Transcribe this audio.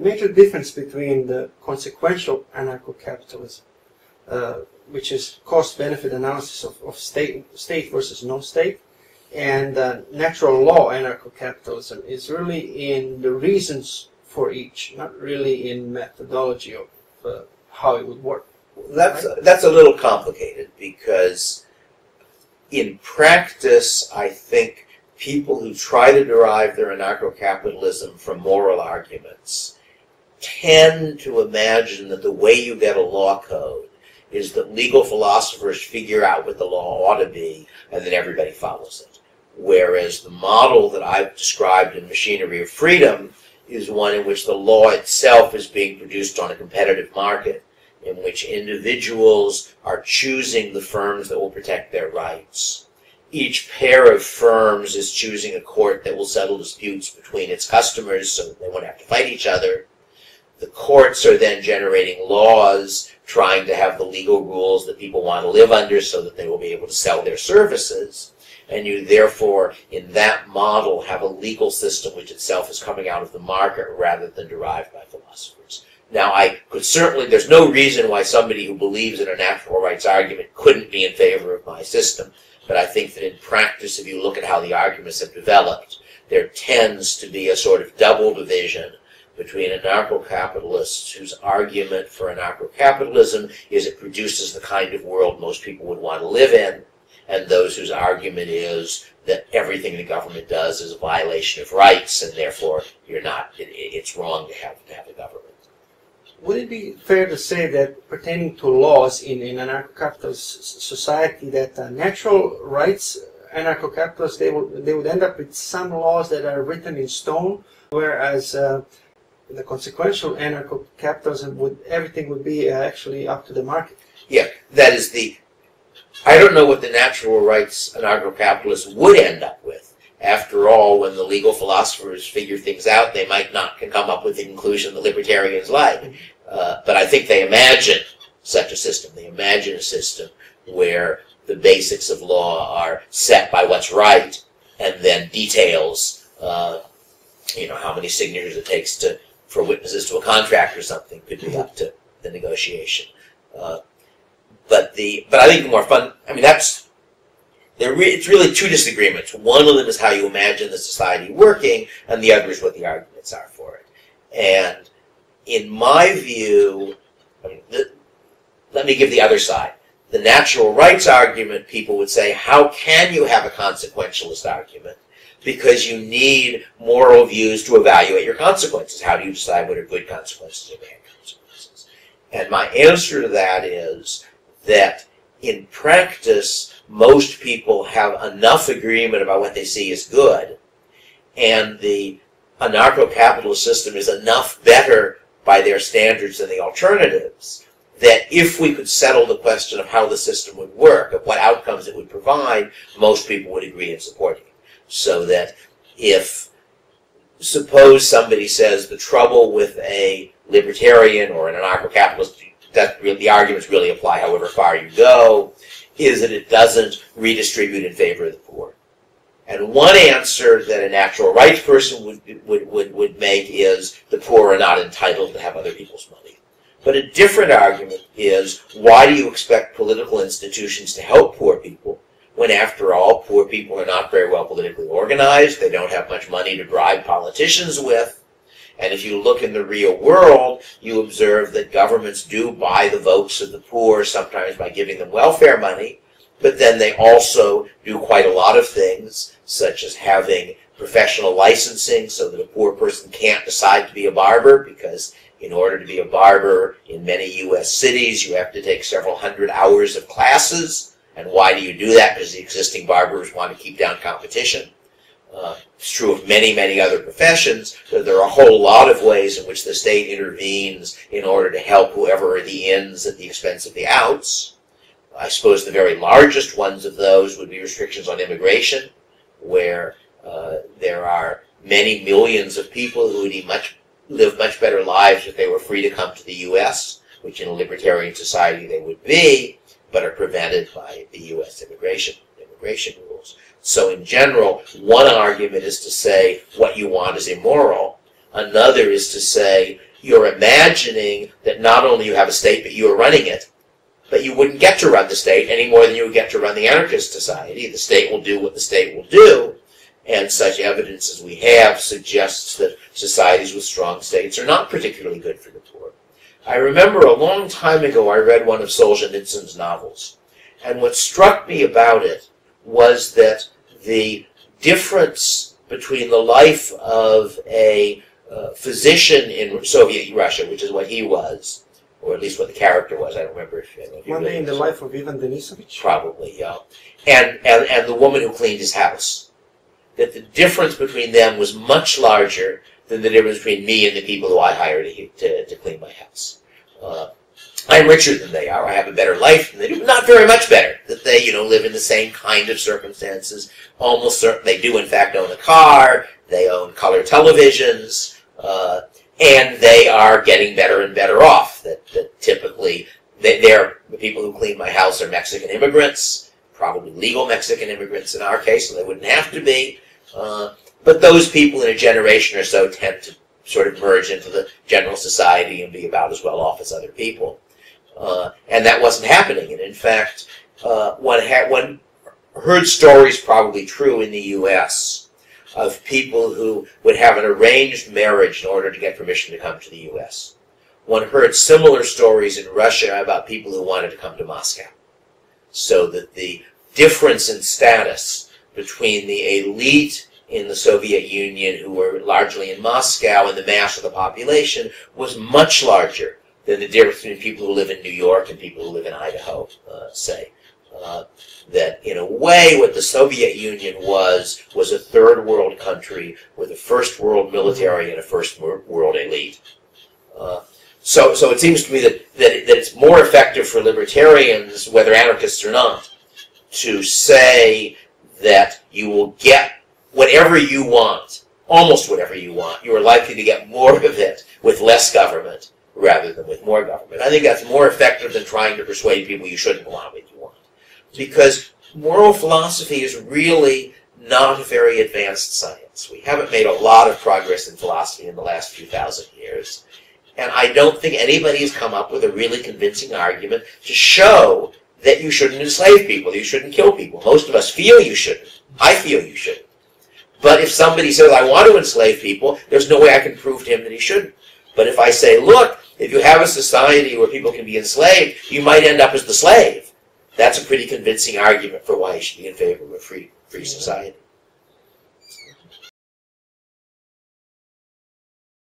major difference between the consequential anarcho-capitalism, uh, which is cost-benefit analysis of, of state, state versus no-state, and uh, natural law anarcho-capitalism is really in the reasons for each, not really in methodology of uh, how it would work. That's that's a little complicated because in practice, I think people who try to derive their anarcho-capitalism from moral arguments tend to imagine that the way you get a law code is that legal philosophers figure out what the law ought to be and then everybody follows it. Whereas the model that I've described in Machinery of Freedom is one in which the law itself is being produced on a competitive market, in which individuals are choosing the firms that will protect their rights. Each pair of firms is choosing a court that will settle disputes between its customers so they won't have to fight each other. The courts are then generating laws trying to have the legal rules that people want to live under so that they will be able to sell their services. And you therefore, in that model, have a legal system which itself is coming out of the market rather than derived by philosophers. Now, I could certainly, there's no reason why somebody who believes in a natural rights argument couldn't be in favor of my system. But I think that in practice, if you look at how the arguments have developed, there tends to be a sort of double division between anarcho-capitalists whose argument for anarcho-capitalism is it produces the kind of world most people would want to live in, and those whose argument is that everything the government does is a violation of rights, and therefore you're not, it, it's wrong to have, to have a government. Would it be fair to say that pertaining to laws in, in anarcho-capitalist society that uh, natural rights anarcho-capitalists they would they would end up with some laws that are written in stone, whereas uh, the consequential anarcho-capitalism would everything would be uh, actually up to the market. Yeah, that is the. I don't know what the natural rights anarcho-capitalists would end up with. After all, when the legal philosophers figure things out, they might not come up with the conclusion the libertarians like. Uh, but I think they imagine such a system. They imagine a system where the basics of law are set by what's right, and then details, uh, you know, how many signatures it takes to for witnesses to a contract or something could be up to the negotiation. Uh, but the but I think the more fun. I mean, that's there. Re, it's really two disagreements. One of them is how you imagine the society working, and the other is what the arguments are for it. And in my view, I mean, the, let me give the other side. The natural rights argument, people would say, how can you have a consequentialist argument? Because you need moral views to evaluate your consequences. How do you decide what are good consequences and bad consequences? And my answer to that is that in practice, most people have enough agreement about what they see as good, and the anarcho-capitalist system is enough better by their standards than the alternatives that if we could settle the question of how the system would work, of what outcomes it would provide, most people would agree in supporting it so that if suppose somebody says the trouble with a libertarian or an anarcho-capitalist that the arguments really apply however far you go is that it doesn't redistribute in favor of the poor and one answer that a natural rights person would, would, would, would make is the poor are not entitled to have other people's money. But a different argument is why do you expect political institutions to help poor people when after all, poor people are not very well politically organized, they don't have much money to bribe politicians with. And if you look in the real world, you observe that governments do buy the votes of the poor, sometimes by giving them welfare money, but then they also do quite a lot of things, such as having professional licensing so that a poor person can't decide to be a barber because in order to be a barber in many U.S. cities, you have to take several hundred hours of classes and why do you do that? Because the existing barbers want to keep down competition. Uh, it's true of many, many other professions. There are a whole lot of ways in which the state intervenes in order to help whoever are the ins at the expense of the outs. I suppose the very largest ones of those would be restrictions on immigration, where uh, there are many millions of people who would much, live much better lives if they were free to come to the U.S., which in a libertarian society they would be but are prevented by the U.S. immigration immigration rules. So in general, one argument is to say what you want is immoral, Another is to say, you're imagining that not only you have a state, but you are running it. But you wouldn't get to run the state any more than you would get to run the anarchist society. The state will do what the state will do. And such evidence as we have suggests that societies with strong states are not particularly good for the poor. I remember a long time ago I read one of Solzhenitsyn's novels. And what struck me about it was that the difference between the life of a uh, physician in Soviet Russia, which is what he was, or at least what the character was. I don't remember if, I don't One day in the life of Ivan Denisovich. Probably, yeah. And, and and the woman who cleaned his house. That the difference between them was much larger than the difference between me and the people who I hire to, to, to clean my house. Uh, I'm richer than they are. I have a better life than they do, but not very much better. That they, you know, live in the same kind of circumstances. Almost certain they do, in fact, own a car. They own color televisions, uh, and they are getting better and better off. That, that typically, they, they're the people who clean my house are Mexican immigrants, probably legal Mexican immigrants in our case, so they wouldn't have to be. Uh, but those people in a generation or so tend to sort of merge into the general society and be about as well off as other people. Uh, and that wasn't happening. And in fact, uh, one, one heard stories probably true in the U.S. of people who would have an arranged marriage in order to get permission to come to the U.S. One heard similar stories in Russia about people who wanted to come to Moscow. So that the difference in status between the elite in the Soviet Union, who were largely in Moscow, and the mass of the population was much larger than the difference between people who live in New York and people who live in Idaho, uh, say. Uh, that in a way, what the Soviet Union was, was a third world country with a first world military and a first world elite. Uh, so, so it seems to me that, that, that it's more effective for libertarians, whether anarchists or not, to say that you will get whatever you want, almost whatever you want. You are likely to get more of it with less government rather than with more government. I think that's more effective than trying to persuade people you shouldn't want what you want. Because moral philosophy is really not a very advanced science. We haven't made a lot of progress in philosophy in the last few thousand years. And I don't think anybody has come up with a really convincing argument to show that you shouldn't enslave people, you shouldn't kill people. Most of us feel you shouldn't. I feel you shouldn't. But if somebody says, I want to enslave people, there's no way I can prove to him that he shouldn't. But if I say, look, if you have a society where people can be enslaved, you might end up as the slave. That's a pretty convincing argument for why you should be in favor of a free, free society.